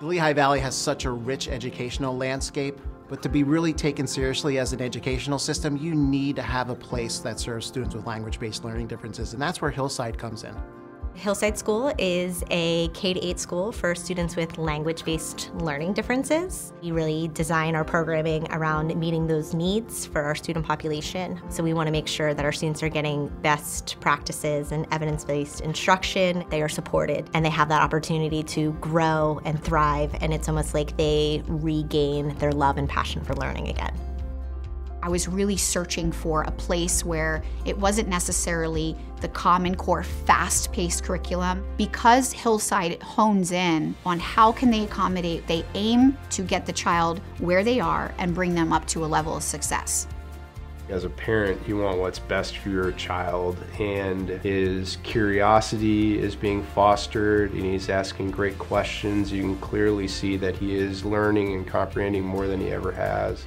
The Lehigh Valley has such a rich educational landscape, but to be really taken seriously as an educational system, you need to have a place that serves students with language-based learning differences, and that's where Hillside comes in. Hillside School is a K 8 school for students with language based learning differences. We really design our programming around meeting those needs for our student population. So we want to make sure that our students are getting best practices and evidence based instruction. They are supported and they have that opportunity to grow and thrive, and it's almost like they regain their love and passion for learning again. I was really searching for a place where it wasn't necessarily the Common Core fast-paced curriculum. Because Hillside hones in on how can they accommodate, they aim to get the child where they are and bring them up to a level of success. As a parent, you want what's best for your child, and his curiosity is being fostered, and he's asking great questions. You can clearly see that he is learning and comprehending more than he ever has.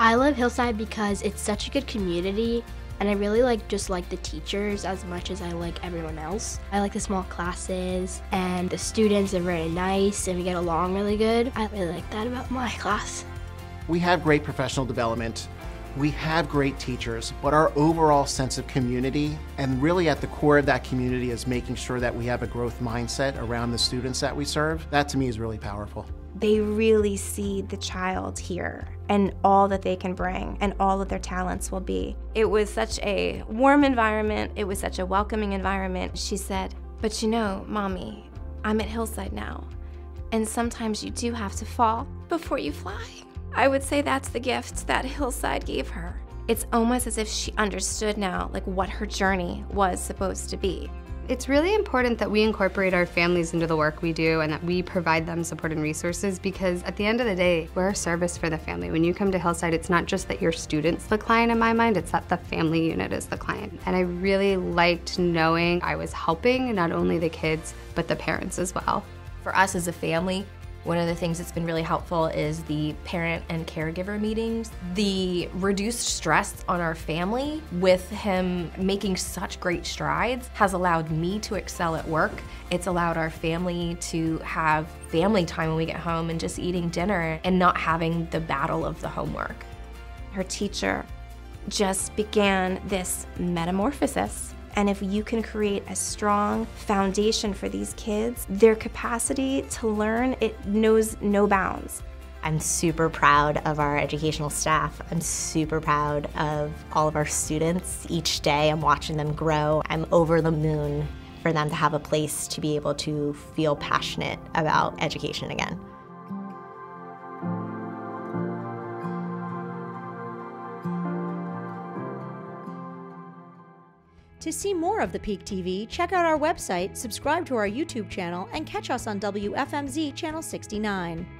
I love Hillside because it's such a good community and I really like just like the teachers as much as I like everyone else. I like the small classes and the students are very nice and we get along really good. I really like that about my class. We have great professional development. We have great teachers, but our overall sense of community and really at the core of that community is making sure that we have a growth mindset around the students that we serve. That to me is really powerful they really see the child here and all that they can bring and all that their talents will be. It was such a warm environment, it was such a welcoming environment. She said, But you know, Mommy, I'm at Hillside now, and sometimes you do have to fall before you fly. I would say that's the gift that Hillside gave her. It's almost as if she understood now like what her journey was supposed to be. It's really important that we incorporate our families into the work we do and that we provide them support and resources because at the end of the day, we're a service for the family. When you come to Hillside, it's not just that your student's the client in my mind, it's that the family unit is the client. And I really liked knowing I was helping not only the kids, but the parents as well. For us as a family, one of the things that's been really helpful is the parent and caregiver meetings. The reduced stress on our family with him making such great strides has allowed me to excel at work. It's allowed our family to have family time when we get home and just eating dinner and not having the battle of the homework. Her teacher just began this metamorphosis and if you can create a strong foundation for these kids, their capacity to learn, it knows no bounds. I'm super proud of our educational staff. I'm super proud of all of our students. Each day I'm watching them grow. I'm over the moon for them to have a place to be able to feel passionate about education again. To see more of the Peak TV, check out our website, subscribe to our YouTube channel, and catch us on WFMZ Channel 69.